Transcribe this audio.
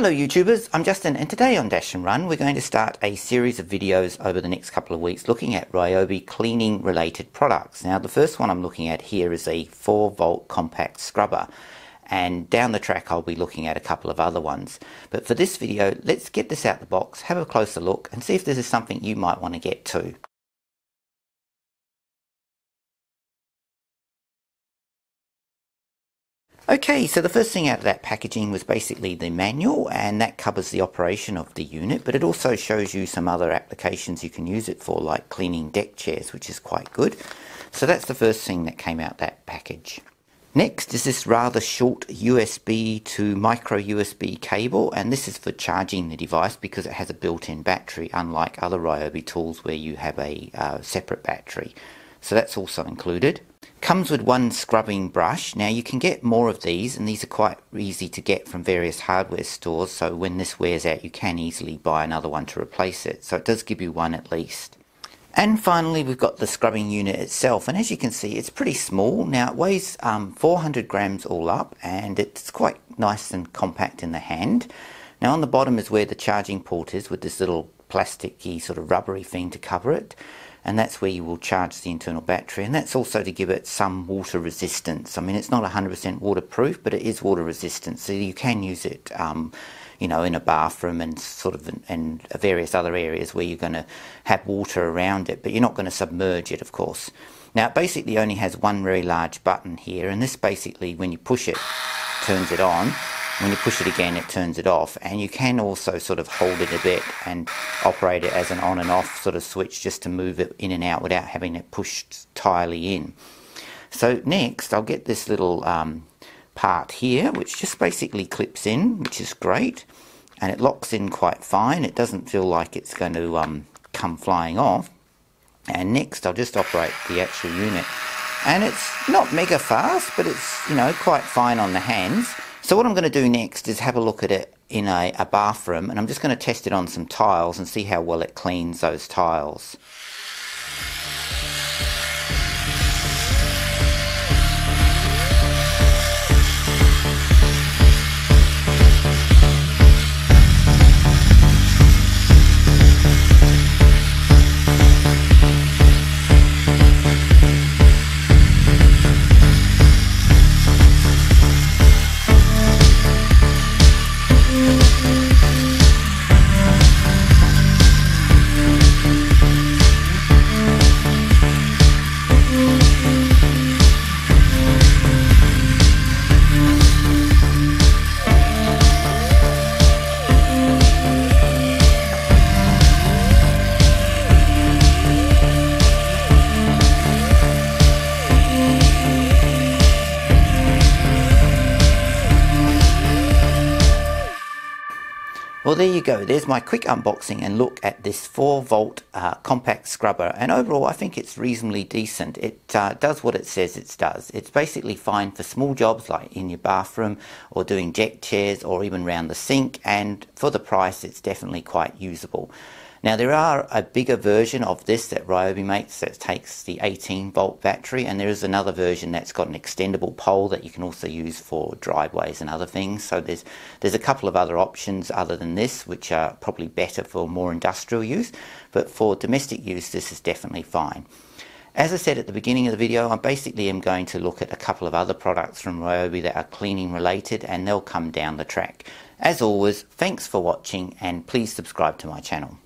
Hello YouTubers, I'm Justin and today on Dash and Run we're going to start a series of videos over the next couple of weeks looking at Ryobi cleaning related products. Now the first one I'm looking at here is a 4 volt compact scrubber and down the track I'll be looking at a couple of other ones. But for this video let's get this out the box, have a closer look and see if this is something you might want to get too. Okay, so the first thing out of that packaging was basically the manual and that covers the operation of the unit, but it also shows you some other applications you can use it for, like cleaning deck chairs, which is quite good. So that's the first thing that came out that package. Next is this rather short USB to micro USB cable and this is for charging the device because it has a built-in battery unlike other Ryobi tools where you have a uh, separate battery. So that's also included. Comes with one scrubbing brush. Now you can get more of these and these are quite easy to get from various hardware stores so when this wears out you can easily buy another one to replace it. So it does give you one at least. And finally we've got the scrubbing unit itself and as you can see it's pretty small. Now it weighs um, 400 grams all up and it's quite nice and compact in the hand. Now on the bottom is where the charging port is with this little plasticky sort of rubbery thing to cover it and that's where you will charge the internal battery. And that's also to give it some water resistance. I mean it's not 100% waterproof but it is water resistant. So you can use it um, you know in a bathroom and sort of and various other areas where you're going to have water around it but you're not going to submerge it of course. Now it basically only has one very large button here and this basically when you push it turns it on when you push it again, it turns it off. And you can also sort of hold it a bit and operate it as an on and off sort of switch just to move it in and out without having it pushed entirely in. So next, I'll get this little um, part here, which just basically clips in, which is great. And it locks in quite fine. It doesn't feel like it's going to um, come flying off. And next, I'll just operate the actual unit. And it's not mega fast, but it's, you know, quite fine on the hands. So what I'm going to do next is have a look at it in a, a bathroom and I'm just going to test it on some tiles and see how well it cleans those tiles. Well there you go, there's my quick unboxing and look at this 4 volt uh, compact scrubber and overall I think it's reasonably decent. It uh, does what it says it does. It's basically fine for small jobs like in your bathroom or doing deck chairs or even around the sink and for the price it's definitely quite usable. Now there are a bigger version of this that Ryobi makes that takes the 18 volt battery and there is another version that's got an extendable pole that you can also use for driveways and other things. So there's there's a couple of other options other than this which are probably better for more industrial use but for domestic use this is definitely fine. As I said at the beginning of the video, I basically am going to look at a couple of other products from Ryobi that are cleaning related and they'll come down the track. As always, thanks for watching and please subscribe to my channel.